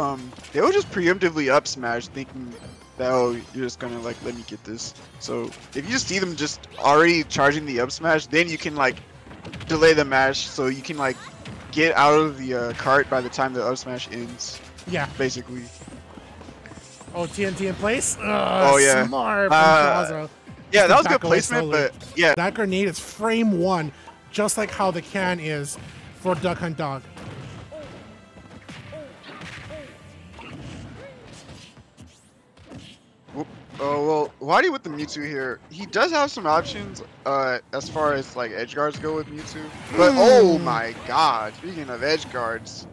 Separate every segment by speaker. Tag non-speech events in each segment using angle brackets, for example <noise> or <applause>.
Speaker 1: um, they will just preemptively up smash, thinking that oh, you're just gonna like let me get this. So if you just see them just already charging the up smash, then you can like delay the mash, so you can like get out of the uh, cart by the time the up smash ends.
Speaker 2: Yeah.
Speaker 1: Basically.
Speaker 2: Oh, TNT in place. Ugh,
Speaker 1: Oh, yeah.
Speaker 2: Smart.
Speaker 1: Uh, Yeah, that was good placement,
Speaker 2: slowly.
Speaker 1: but yeah,
Speaker 2: That grenade is frame one, just like how the can is for Duck Hunt Dog.
Speaker 1: Oh well, Wadi with the Mewtwo here, he does have some options uh, as far as like edge guards go with Mewtwo. But oh
Speaker 2: Hmm.
Speaker 1: my God! Speaking of edge guards,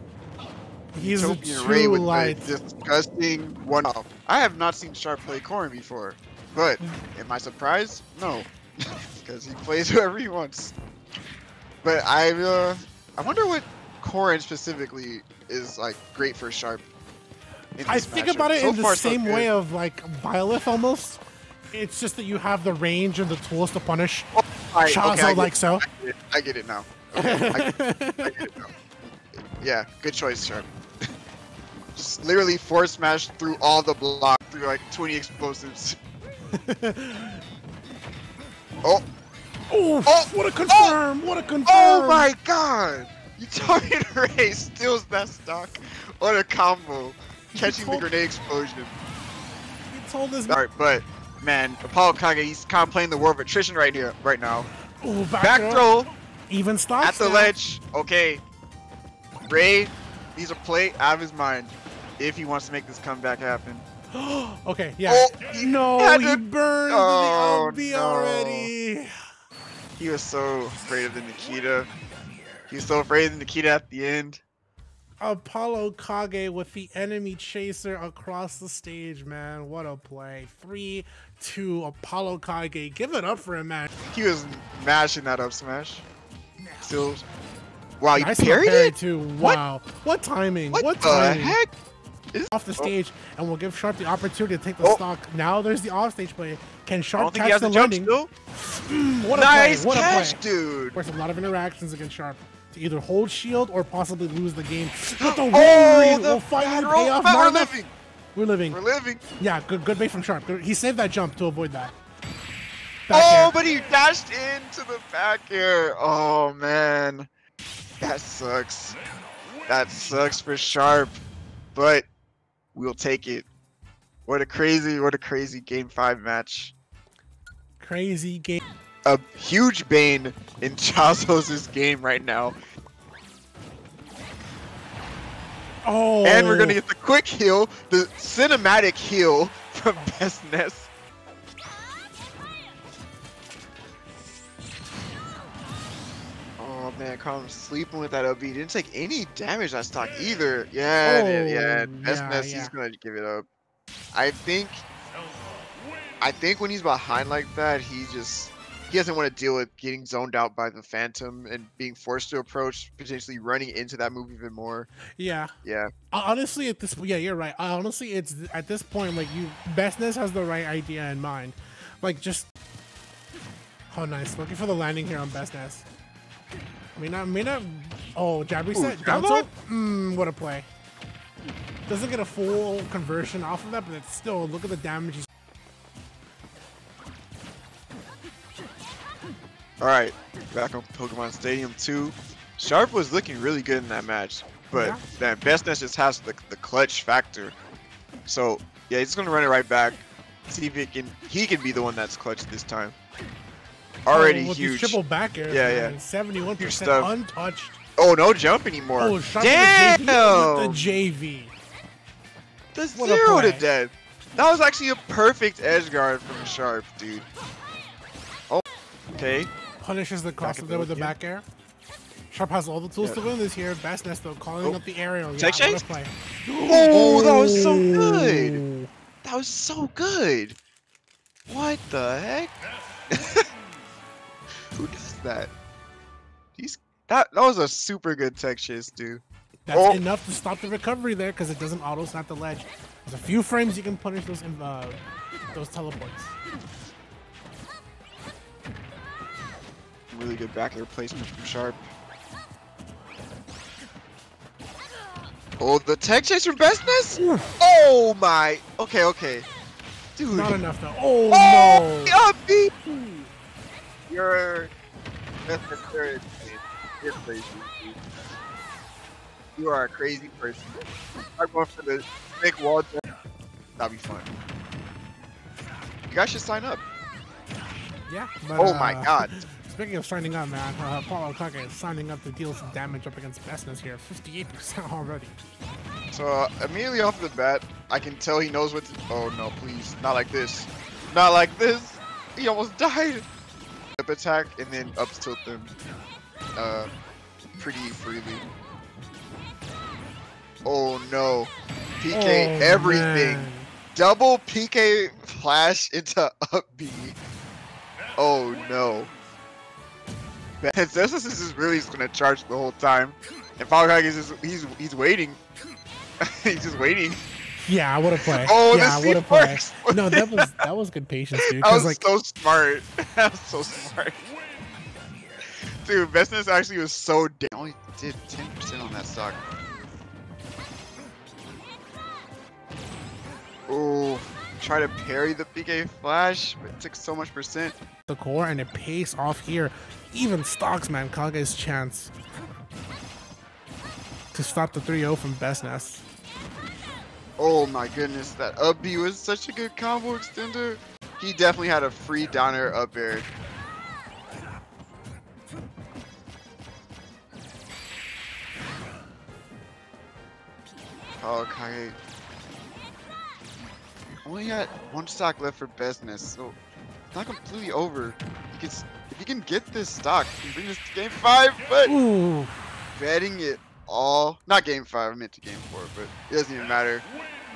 Speaker 2: He's
Speaker 1: Utopian Ray with
Speaker 2: light.
Speaker 1: the disgusting one off. I have not seen Sharp play Corrin before, but am I surprised? No, <laughs> because he plays <laughs> whoever he wants. But I, uh, I wonder what Corrin specifically is like great for Sharp.
Speaker 2: I think about it
Speaker 1: So
Speaker 2: in the
Speaker 1: so
Speaker 2: same way of like Byleth almost. It's just that you have the range and the tools to punish oh,
Speaker 1: Alright,
Speaker 2: Chazo
Speaker 1: okay, I
Speaker 2: like so.
Speaker 1: I get it, I it now. Okay, I, I get it now. <laughs> Yeah, good choice, Sharp. <laughs> Just literally force smash through all the block through like 20 explosives. <laughs> oh,
Speaker 2: Oh,
Speaker 1: Oh!
Speaker 2: what a oh. confirm! what a oh confirm!
Speaker 1: oh my god! Utopian Ray steals that stock on a combo, <laughs> catching the grenade explosion.
Speaker 2: He told us.
Speaker 1: Alright, but man, Apollo Kage, he's kind of playing the war of attrition right here, right now.
Speaker 2: Ooh, back,
Speaker 1: Back
Speaker 2: throw. Even stops
Speaker 1: at the
Speaker 2: now.
Speaker 1: ledge. Okay. Ray needs a play out of his mind if he wants to make this comeback happen. <gasps>
Speaker 2: okay, yeah.
Speaker 1: Oh, he
Speaker 2: no,
Speaker 1: had
Speaker 2: he
Speaker 1: to-
Speaker 2: burned
Speaker 1: Oh,
Speaker 2: the LB
Speaker 1: no.
Speaker 2: already.
Speaker 1: He was so afraid of the Nikita. He was so afraid of the Nikita at the end.
Speaker 2: Apollo Kage with the enemy chaser across the stage, man. What a play. 3 2 Apollo Kage. Give it up for him, man.
Speaker 1: He was mashing that up smash. Still. Wow, you
Speaker 2: Nice little
Speaker 1: parried
Speaker 2: parry,
Speaker 1: it?
Speaker 2: too.
Speaker 1: What?
Speaker 2: Wow. What timing?
Speaker 1: What,
Speaker 2: What,
Speaker 1: the
Speaker 2: timing?
Speaker 1: heck?
Speaker 2: Off the
Speaker 1: Oh.
Speaker 2: stage, and we'll give Sharp the opportunity to take the
Speaker 1: Oh.
Speaker 2: stock. Now there's the offstage play. Can Sharp
Speaker 1: don't think he
Speaker 2: catch the
Speaker 1: the jump
Speaker 2: landing?
Speaker 1: still.
Speaker 2: Mm, what a
Speaker 1: Nice
Speaker 2: play. What a
Speaker 1: catch,
Speaker 2: play.
Speaker 1: dude.
Speaker 2: There's a lot of interactions against Sharp to either hold shield or possibly lose the game. But the <gasps>
Speaker 1: oh, the
Speaker 2: will finally pay off.
Speaker 1: We're living.
Speaker 2: We're living.
Speaker 1: We're living.
Speaker 2: Yeah, good good bait from Sharp. He saved that jump to avoid that. Back
Speaker 1: Oh,
Speaker 2: air.
Speaker 1: but he dashed into the back air. Oh man, that sucks. That sucks for Sharp, but we'll take it. What a crazy, what a crazy game five match.
Speaker 2: Crazy game.
Speaker 1: A huge bane in <laughs> Chazo's game right now,
Speaker 2: Oh.
Speaker 1: and we're gonna get the quick heal, the cinematic heal <laughs> from Bestness. Oh man, Colin sleeping with that OB. Didn't take any damage that stock either. Yeah, yeah, yeah.
Speaker 2: Oh, yeah,
Speaker 1: Nest,
Speaker 2: yeah.
Speaker 1: he's gonna give it up. I think I think when he's behind like that, he just he doesn't want to deal with getting zoned out by the Phantom and being forced to approach, potentially running into that move even more.
Speaker 2: Yeah.
Speaker 1: Yeah.
Speaker 2: Honestly, at this yeah, you're right. Honestly, it's at this point like you Bestness has the right idea in mind. Like just oh nice. Looking for the landing here on Bestness. May not may not oh jab reset.
Speaker 1: jab
Speaker 2: Down? Mm, what a play. Doesn't get a full conversion off of that, but it's still look at the damage he's
Speaker 1: All right, back on Pokemon Stadium 2. Sharp was looking really good in that match, but
Speaker 2: Yeah.
Speaker 1: that Bestness just has the, the clutch factor. So yeah, he's gonna run it right back. See if he can he can be the one that's clutch this time. Already
Speaker 2: oh,
Speaker 1: huge.
Speaker 2: triple back airs.
Speaker 1: Yeah, yeah.
Speaker 2: 71%
Speaker 1: stuff.
Speaker 2: untouched.
Speaker 1: Oh, no jump anymore.
Speaker 2: Oh, Sharp
Speaker 1: Damn!
Speaker 2: with the JV. With the JV.
Speaker 1: The
Speaker 2: What
Speaker 1: zero to dead. That was actually a perfect edge guard from Sharp, dude. Oh, okay.
Speaker 2: Punishes the cross
Speaker 1: and
Speaker 2: there with the
Speaker 1: yeah.
Speaker 2: back air. Sharp has all the tools
Speaker 1: Yeah.
Speaker 2: to win this here. Bestness though calling
Speaker 1: Oh.
Speaker 2: up the aerial.
Speaker 1: Tech
Speaker 2: yeah, what
Speaker 1: chase?
Speaker 2: a play.
Speaker 1: Oh, that was so good. That was so good. What the heck? <laughs> Who does that? He's that. That was a super good tech chase, dude.
Speaker 2: That's
Speaker 1: Oh.
Speaker 2: enough to stop the recovery there because it doesn't auto snap the ledge. There's a few frames you can punish those uh, those teleports.
Speaker 1: Really good back air placement from Sharp. Oh, the tech chase from Bestness? Oh my. Okay, okay. Dude.
Speaker 2: Not enough though. Oh,
Speaker 1: Oh,
Speaker 2: no.
Speaker 1: up B. You're. Bestness, you're crazy. You are a crazy person. I'm going for the big wall. jump. That'd be fun. You guys should sign up.
Speaker 2: Yeah. But,
Speaker 1: Oh my
Speaker 2: uh,
Speaker 1: god. <laughs>
Speaker 2: Speaking of signing up, man, uh, Paulo Kage is signing up to deal some damage up against Bestness here. 58% already.
Speaker 1: So uh, immediately off the bat, I can tell he knows what to. Oh no, please, not like this, not like this. He almost <laughs> died. Up attack and then up tilt them, uh, pretty freely. Oh no, PK
Speaker 2: Oh,
Speaker 1: everything.
Speaker 2: man.
Speaker 1: Double PK flash into <laughs> up B. Oh no. <laughs> Zessus is just really just gonna charge the whole time. And Falcon is just he's he's waiting. <laughs> he's just waiting.
Speaker 2: Yeah, I would have played.
Speaker 1: Oh,
Speaker 2: yeah,
Speaker 1: this
Speaker 2: what a
Speaker 1: scene
Speaker 2: play. No, that was that was good patience, dude. <laughs>
Speaker 1: That
Speaker 2: 'cause,
Speaker 1: was
Speaker 2: like,
Speaker 1: so smart. that was so smart. Dude, Bestness actually was so damn. Only did 10% on that stock. Oh, try to parry the PK flash, but it took so much percent.
Speaker 2: the core and it pays off here. Even stocks, man, Kage's chance to stop the 3-0 from Bestness.
Speaker 1: Oh my goodness, that up B was such a good combo extender. He definitely had a free downer up air. Oh, Kage. Only got one stock left for bestness, so it's not completely over. S- if you can get this stock, you can bring this to game five, but
Speaker 2: Ooh,
Speaker 1: betting it all. Not game five, I meant to game four, but it doesn't even matter.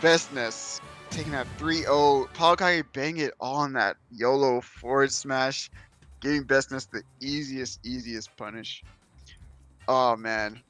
Speaker 1: Bestness taking that 3-0. Paulo bang it all on that YOLO forward smash, giving Bestness the easiest, easiest punish. Oh man,